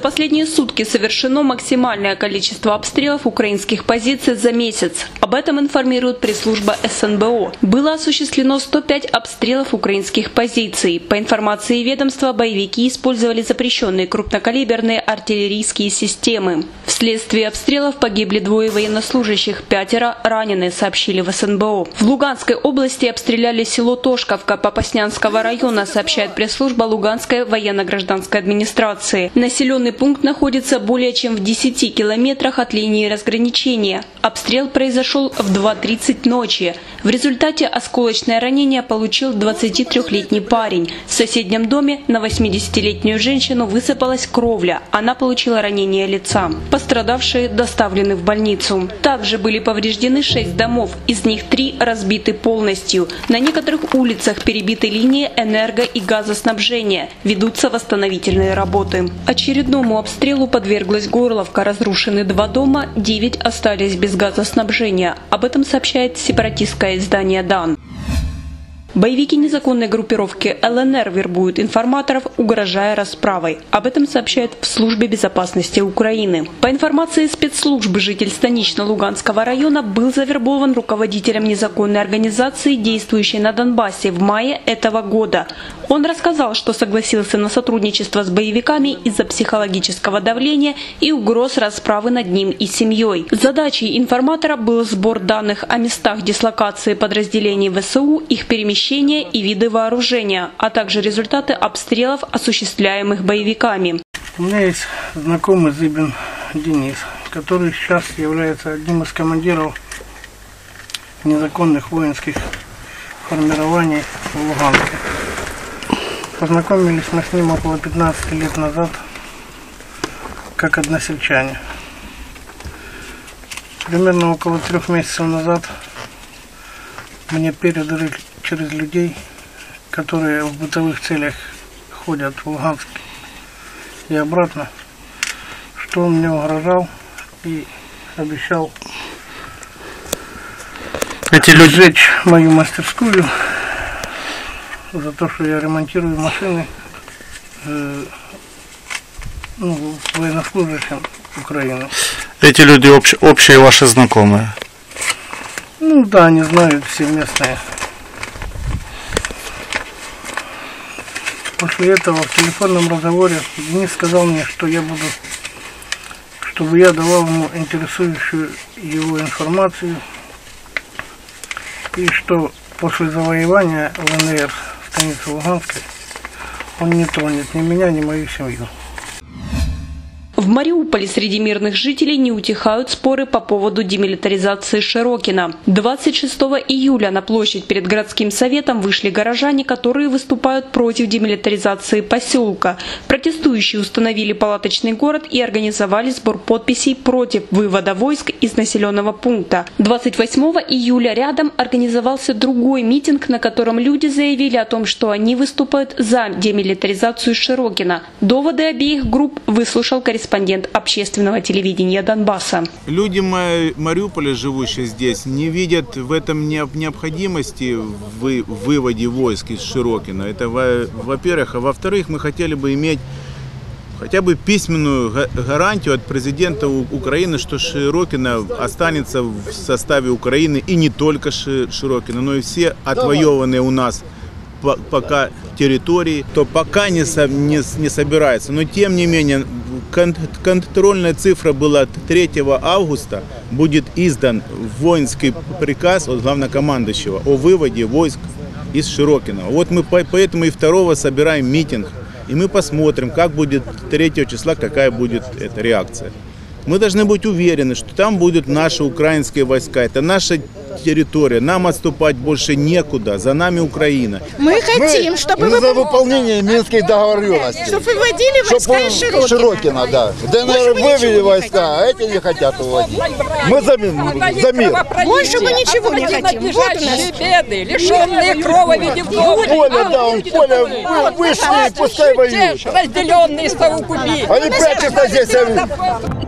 последние сутки совершено максимальное количество обстрелов украинских позиций за месяц. Об этом информирует пресс-служба СНБО. Было осуществлено 105 обстрелов украинских позиций. По информации ведомства, боевики использовали запрещенные крупнокалиберные артиллерийские системы. Вследствие обстрелов погибли двое военнослужащих, пятеро ранены, сообщили в СНБО. В Луганской области обстреляли село Тошковка Попаснянского района, сообщает пресс-служба Луганской военно-гражданской администрации. Населенный пункт находится более чем в 10 километрах от линии разграничения. Обстрел произошел в 2.30 ночи. В результате осколочное ранение получил 23-летний парень. В соседнем доме на 80-летнюю женщину высыпалась кровля. Она получила ранение лица. Пострадавшие доставлены в больницу. Также были повреждены 6 домов, из них 3 разбиты полностью. На некоторых улицах перебиты линии энерго- и газоснабжения. Ведутся восстановительные работы. Очередному обстрелу подверглась Горловка. Разрушены два дома, 9 остались без газоснабжения. Об этом сообщает сепаратистское издание «Дан». Боевики незаконной группировки ЛНР вербуют информаторов, угрожая расправой. Об этом сообщают в Службе безопасности Украины. По информации спецслужбы, житель Станично-Луганского района был завербован руководителем незаконной организации, действующей на Донбассе в мае этого года. Он рассказал, что согласился на сотрудничество с боевиками из-за психологического давления и угроз расправы над ним и семьей. Задачей информатора был сбор данных о местах дислокации подразделений ВСУ, их перемещения и виды вооружения, а также результаты обстрелов, осуществляемых боевиками. У меня есть знакомый Зыбин Денис, который сейчас является одним из командиров незаконных воинских формирований в Луганске. Познакомились мы с ним около 15 лет назад, как односельчане. Примерно около трех месяцев назад мне передали через людей, которые в бытовых целях ходят в Луганск и обратно, что он мне угрожал и обещал Эти люди, сжечь мою мастерскую за то, что я ремонтирую машины э, ну, военнослужащим Украины. эти люди общ- общие ваши знакомые. Ну да, они знают все местные. После этого в телефонном разговоре Денис сказал мне, что я буду, чтобы я давал ему интересующую его информацию, и что после завоевания ЛНР станицы Луганской он не тронет ни меня, ни мою семью. В Мариуполе среди мирных жителей не утихают споры по поводу демилитаризации Широкина. 26 июля на площадь перед городским советом вышли горожане, которые выступают против демилитаризации поселка. Протестующие установили палаточный город и организовали сбор подписей против вывода войск из населенного пункта. 28 июля рядом организовался другой митинг, на котором люди заявили о том, что они выступают за демилитаризацию Широкина. Доводы обеих групп выслушал корреспондент общественного телевидения Донбасса. Люди Ма- Мариуполя, живущие здесь, не видят в этом не- необходимости в вы- в выводе войск из Широкина. Это во- во-первых. А во-вторых, мы хотели бы иметь хотя бы письменную га- гарантию от президента Украины, что Широкина останется в составе Украины и не только Ши- Широкина, но и все отвоеванные у нас по- пока территории, то пока не, не, не собирается. Но тем не менее, кон- контрольная цифра была 3 августа, будет издан воинский приказ от главнокомандующего о выводе войск из Широкиного. Вот мы по- поэтому и 2 собираем митинг, и мы посмотрим, как будет 3 числа, какая будет эта реакция. Мы должны быть уверены, что там будут наши украинские войска. Это наша территория. Нам отступать больше некуда. За нами Украина. Мы хотим, чтобы Мы вы, за выполнение минских договоренностей. чтобы вы вводили войска из Чтобы Широкина. Широкина, да. ДНР вывели войска, а эти не хотят выводить. Мы за, ми- за мир. Больше мы ничего не хотим. Вот у нас. беды, лишенные крови видимого. Поле, да, он поле вы- вышли, пускай воюют. разделенные кубить. Они прячутся здесь. а